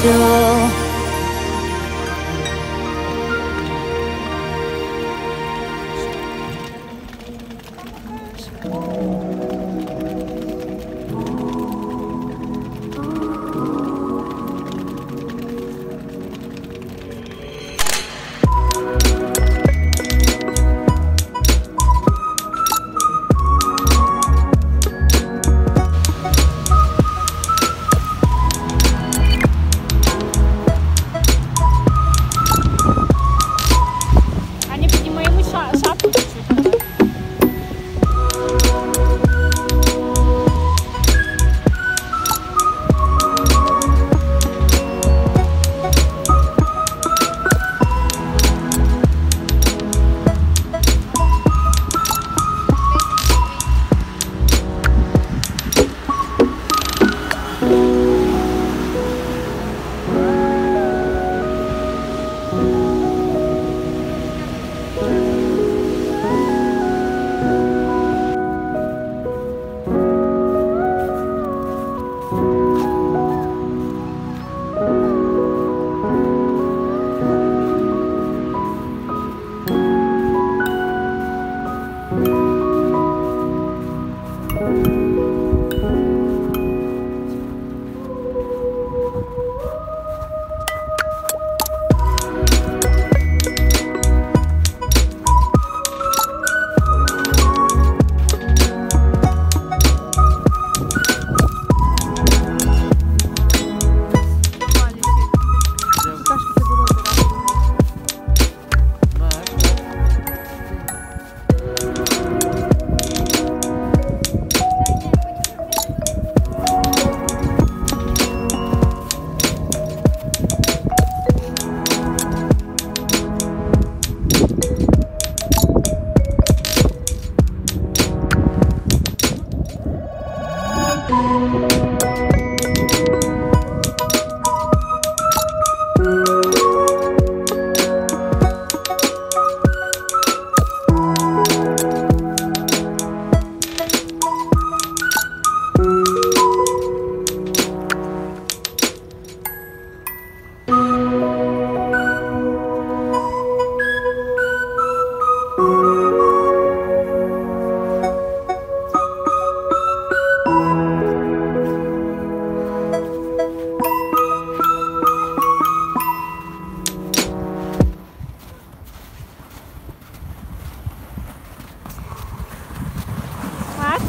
저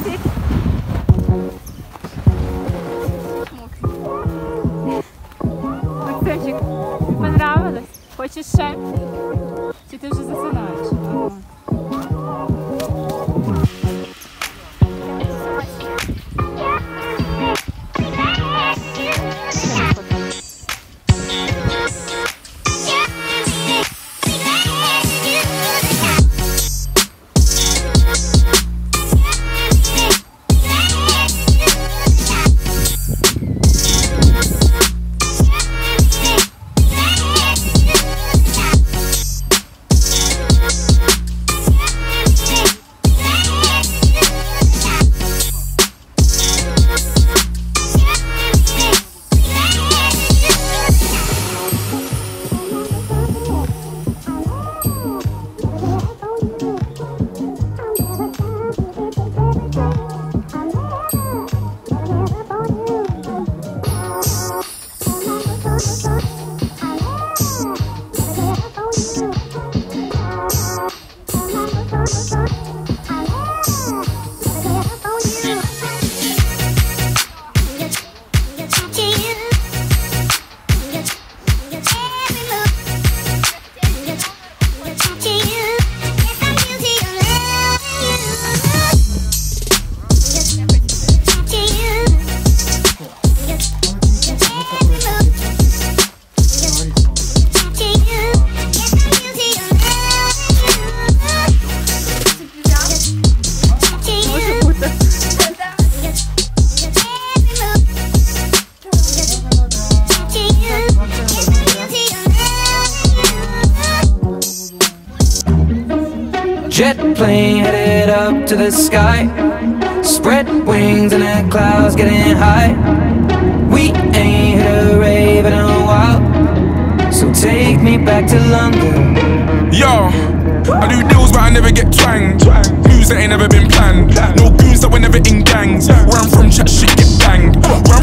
Sim. Максимчик, понравилось? Хочеш ще? Чи ти вже засинаєш? Up to the sky. Spread wings and the clouds getting high. We ain't hit a rave in a while. So take me back to London. Yo, I do deals, but I never get twanged. Moves that ain't never been planned. No goons that were never in gangs. Where I'm from,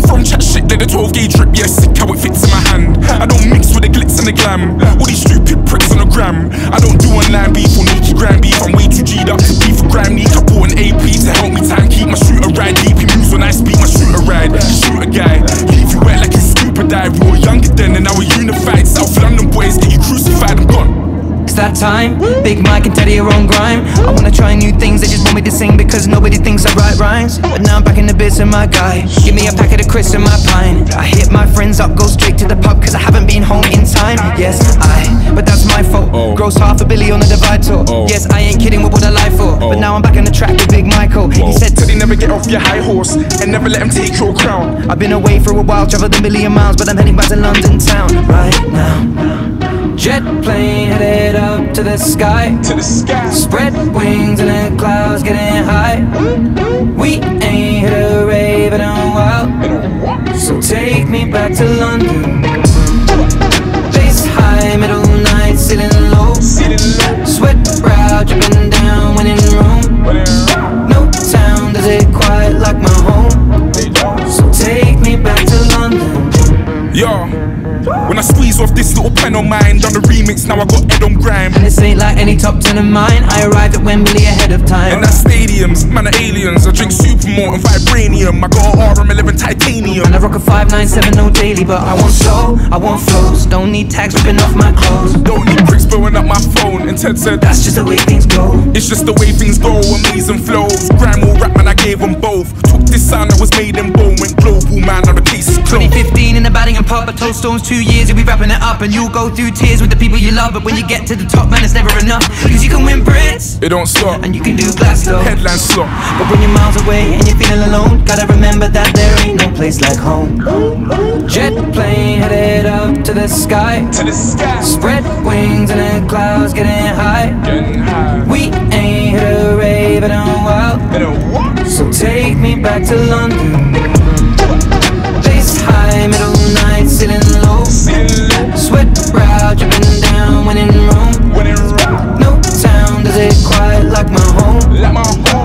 From, chat shit, let the 12 gauge drip. Yeah, sick how it fits in my hand. I don't mix with the glitz and the glam. All these stupid pricks on the gram. I don't do online beef or Nikki Gram beef. I'm way too G'd up. Beef for gram need. I bought an AP to help me time keep my shooter ride deep. He moves when I speak my shooter ride. Shoot a guy, leave you wet like you scuba dive. We were younger then and now we're unified. South London boys get you crucified. I'm gone. It's that time. Big Mike and Teddy your own grime. I wanna try new things, they just want me to sing because nobody thinks I write rhymes. But now I'm back in the biz and my guy. Give me a packet of crisps and my pine. I hit my friends up, go straight to the pub cause I haven't been home in time. Yes, I, but that's my fault. Oh. Gross half a billy on the divide tour. Oh. Yes, I ain't kidding, with what would I lie for? But oh. now I'm back on the track with Big Michael. He said Teddy never get off your high horse and never let him take your crown. I've been away for a while, traveled a million miles, but I'm heading back to London town right now. Jet plane headed up to the sky. To the sky. Spread wings and the clouds getting high. We ain't hit a rave in a while. So take me back to London. Bass high, middle night, ceiling low. Sweat brow dripping down when in Rome. No town does it quite like my home. So take me back to London. Yo, when I squeeze off this little pen on mine, done the remix, now I got Ed on grime. And this ain't like any top ten of mine. I arrived at Wembley ahead of time. And that's stadiums, man are aliens. I drink Supermalt and Vibranium. I got an RM11 titanium. And I rock a 5970 daily, but I want soul, I want flows. Don't need tags ripping off my clothes. Don't need bricks blowing up my phone. And Ted said, That's just the way things go. It's just the way things go, amazing flows. Grime or rap, man, I gave them both. Took this sound that was made in bone, went global, man, now the case is closed. 2015 in the batting and pub, I told Stones two years, you'll be wrapping it up. And you'll go through tears with the people you love. But when you get to the top, man, it's never enough. Cause you can win Brits, It don't stop. and you can do Glasgow. Headline slot. But when you're miles away and you're feeling alone, gotta remember that there ain't no place like home. Jet plane headed up to the sky. To the sky. Spread wings and the clouds getting high. Getting high. We ain't hit a rave in a while. In a what? So take me back to London. Bass high, middle night. Sitting low. Sweat brow dripping down when in Rome. When it rock. No town does it quite like my home.